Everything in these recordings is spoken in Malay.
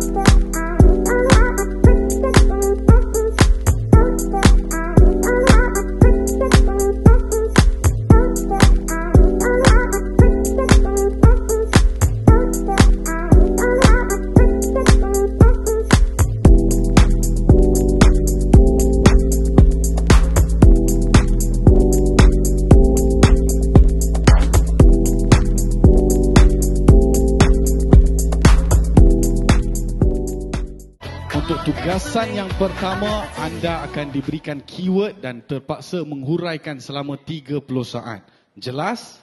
goodbye. Tugasan yang pertama, anda akan diberikan keyword dan terpaksa menghuraikan selama 30 saat. Jelas?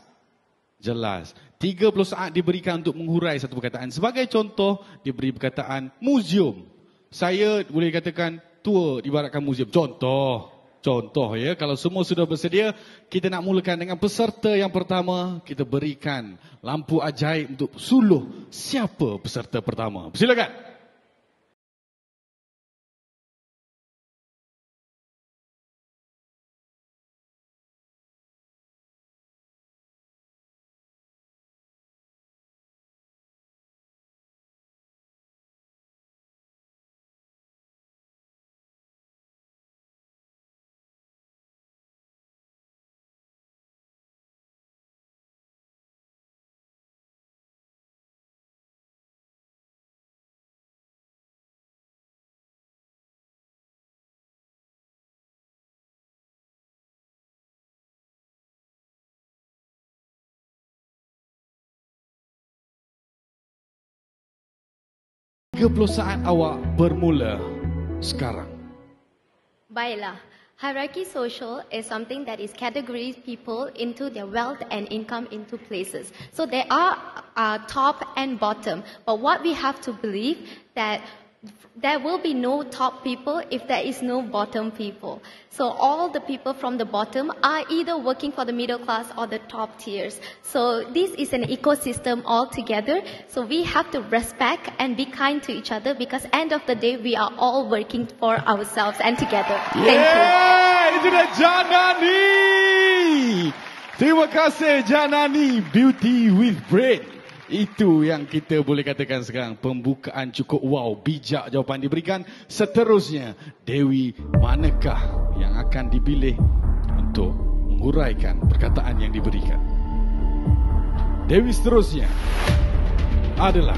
Jelas. 30 saat diberikan untuk menghurai satu perkataan. Sebagai contoh, diberi perkataan museum. Saya boleh katakan tua dibaratkan museum. Contoh. Contoh ya, kalau semua sudah bersedia, kita nak mulakan dengan peserta yang pertama. Kita berikan lampu ajaib untuk suluh siapa peserta pertama. Silakan. 30 saat awak bermula sekarang. Baiklah. Hierarchy social is something that is categories people into their wealth and income into places. So there are uh, top and bottom. But what we have to believe that there will be no top people if there is no bottom people. So all the people from the bottom are either working for the middle class or the top tiers. So this is an ecosystem altogether. So we have to respect and be kind to each other because end of the day we are all working for ourselves and together. Thank yeah, you. Janani. Terima kasih Janani Beauty with Brain. Itu yang kita boleh katakan sekarang. Pembukaan cukup wow. Bijak jawapan diberikan. Seterusnya, Dewi manakah yang akan dipilih untuk menguraikan perkataan yang diberikan? Dewi seterusnya adalah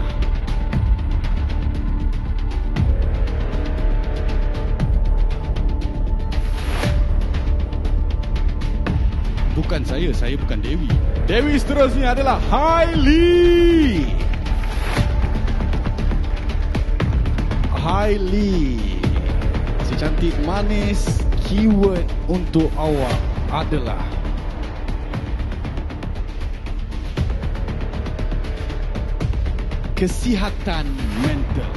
Bukan saya, saya bukan Dewi. Dewi seterusnya adalah Hailey. Hailey. Si cantik manis, keyword untuk awak adalah kesihatan mental.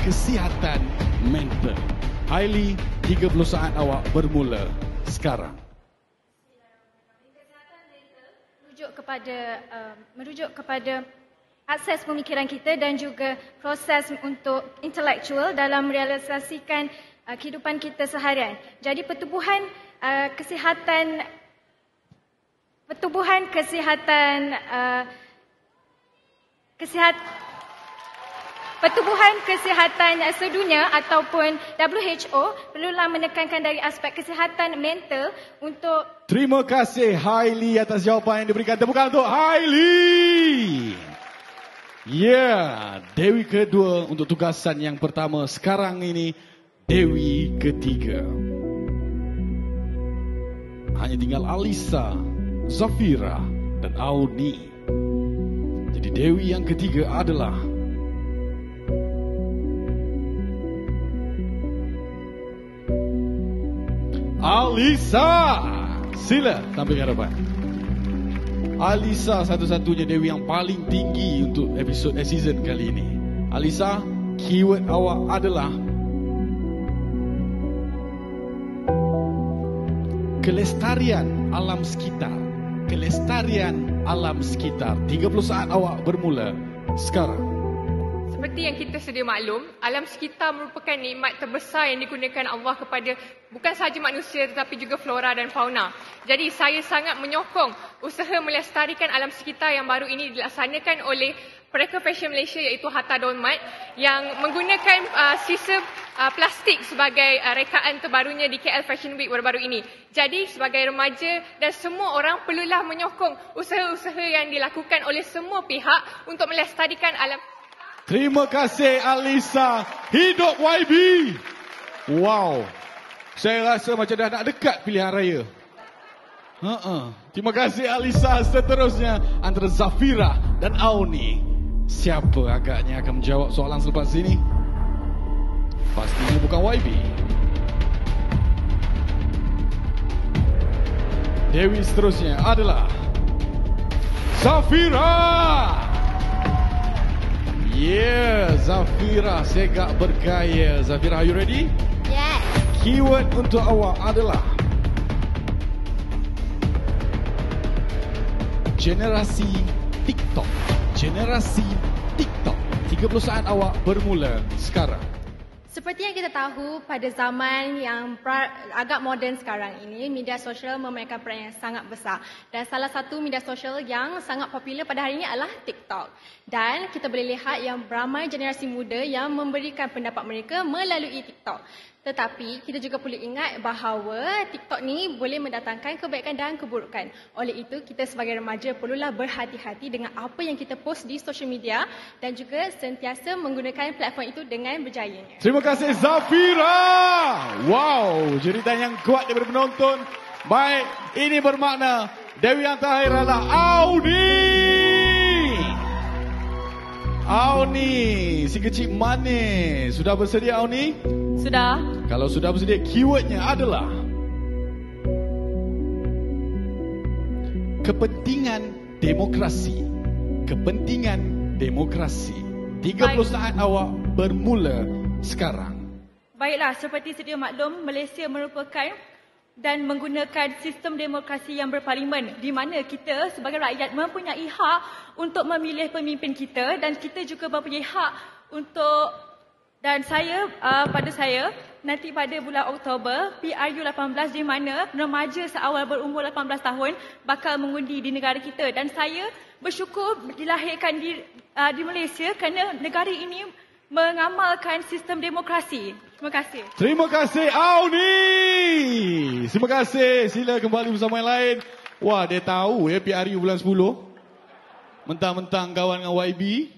Kesihatan mental. Hailey, 30 saat awak bermula sekarang. Kepada uh, merujuk kepada akses pemikiran kita dan juga proses untuk intelektual dalam realisasikan uh, kehidupan kita seharian. Jadi pertubuhan uh, kesihatan pertubuhan kesihatan uh, kesihat Pertubuhan Kesihatan Sedunia ataupun WHO perlulah menekankan dari aspek kesihatan mental untuk Terima kasih Hailey atas jawapan yang diberikan. Tepukan untuk Hailey. Yeah. Dewi kedua untuk tugasan yang pertama sekarang ini Dewi ketiga. Hanya tinggal Alisa, Zafira dan Auni. Jadi Dewi yang ketiga adalah Alisa. Sila tampil hadapan. Alisa satu-satunya Dewi yang paling tinggi untuk episod eh, season kali ini. Alisa, keyword awak adalah kelestarian alam sekitar. Kelestarian alam sekitar. 30 saat awak bermula sekarang. Seperti yang kita sedia maklum, alam sekitar merupakan nikmat terbesar yang digunakan Allah kepada bukan sahaja manusia tetapi juga flora dan fauna. Jadi saya sangat menyokong usaha melestarikan alam sekitar yang baru ini dilaksanakan oleh Pereka Fashion Malaysia iaitu Hatta Daun Mat yang menggunakan uh, sisa uh, plastik sebagai uh, rekaan terbarunya di KL Fashion Week baru-baru ini. Jadi sebagai remaja dan semua orang perlulah menyokong usaha-usaha yang dilakukan oleh semua pihak untuk melestarikan alam Terima kasih Alisa. Hidup YB. Wow. Saya rasa macam dah nak dekat pilihan raya. Uh-uh. Terima kasih Alisa. Seterusnya antara Zafira dan Auni. Siapa agaknya akan menjawab soalan selepas ini? Pastinya bukan YB. Dewi seterusnya adalah Zafira. Yeah, Zafira segak bergaya. Zafira, are you ready? Yes. Keyword untuk awak adalah generasi TikTok. Generasi TikTok. 30 saat awak bermula sekarang. Seperti yang kita tahu pada zaman yang pra, agak moden sekarang ini, media sosial memainkan peran yang sangat besar. Dan salah satu media sosial yang sangat popular pada hari ini adalah TikTok. Dan kita boleh lihat yang beramai generasi muda yang memberikan pendapat mereka melalui TikTok. Tetapi kita juga perlu ingat bahawa TikTok ni boleh mendatangkan kebaikan dan keburukan. Oleh itu kita sebagai remaja perlulah berhati-hati dengan apa yang kita post di social media dan juga sentiasa menggunakan platform itu dengan berjayanya. Terima kasih Zafira. Wow, cerita yang kuat daripada penonton. Baik, ini bermakna Dewi yang adalah Audi. Auni, si kecil manis. Sudah bersedia Auni? Sudah. Kalau sudah bersedia, keywordnya adalah kepentingan demokrasi. Kepentingan demokrasi. 30 Baik. saat awak bermula sekarang. Baiklah, seperti sedia maklum, Malaysia merupakan dan menggunakan sistem demokrasi yang berparlimen di mana kita sebagai rakyat mempunyai hak untuk memilih pemimpin kita dan kita juga mempunyai hak untuk dan saya uh, pada saya nanti pada bulan Oktober PRU 18 di mana remaja seawal berumur 18 tahun bakal mengundi di negara kita. Dan saya bersyukur dilahirkan di uh, di Malaysia kerana negara ini mengamalkan sistem demokrasi. Terima kasih. Terima kasih Auni. Terima kasih. Sila kembali bersama yang lain. Wah, dia tahu ya PRU bulan 10. Mentang-mentang kawan dengan YB.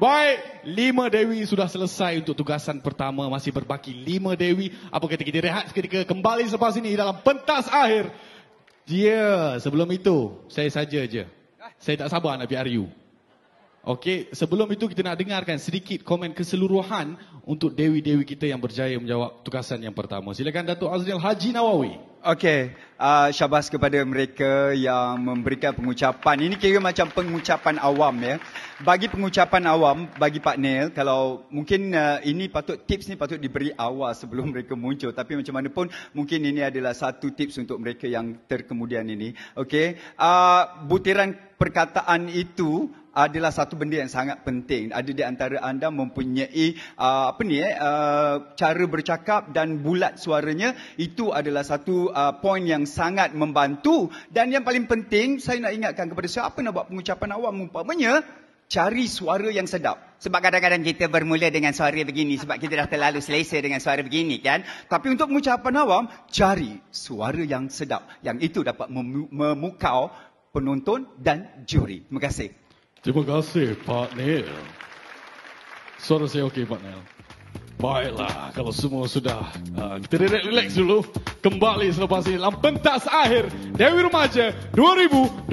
Baik, lima Dewi sudah selesai untuk tugasan pertama. Masih berbaki lima Dewi. Apa kata kita rehat seketika kembali selepas ini dalam pentas akhir. Ya, yeah, sebelum itu saya saja je. Saya tak sabar nak PRU. Okey, sebelum itu kita nak dengarkan sedikit komen keseluruhan untuk dewi-dewi kita yang berjaya menjawab tugasan yang pertama. Silakan Datuk Azril Haji Nawawi. Okey, uh, syabas kepada mereka yang memberikan pengucapan. Ini kira macam pengucapan awam ya. Bagi pengucapan awam, bagi Pak Neil, kalau mungkin uh, ini patut tips ni patut diberi awal sebelum mereka muncul. Tapi macam mana pun mungkin ini adalah satu tips untuk mereka yang terkemudian ini. Okey, uh, butiran perkataan itu adalah satu benda yang sangat penting. Ada di antara anda mempunyai uh, apa ni eh uh, cara bercakap dan bulat suaranya itu adalah satu uh, poin yang sangat membantu dan yang paling penting saya nak ingatkan kepada siapa nak buat pengucapan awam umpamanya cari suara yang sedap. Sebab kadang-kadang kita bermula dengan suara begini sebab kita dah terlalu selesa dengan suara begini kan. Tapi untuk pengucapan awam, cari suara yang sedap. Yang itu dapat memu- memukau penonton dan juri. Terima kasih. Terima kasih Pak Neil. Suara saya okey Pak Neil. Baiklah, kalau semua sudah uh, kita relax, dulu. Kembali selepas ini dalam pentas akhir Dewi Remaja 2022.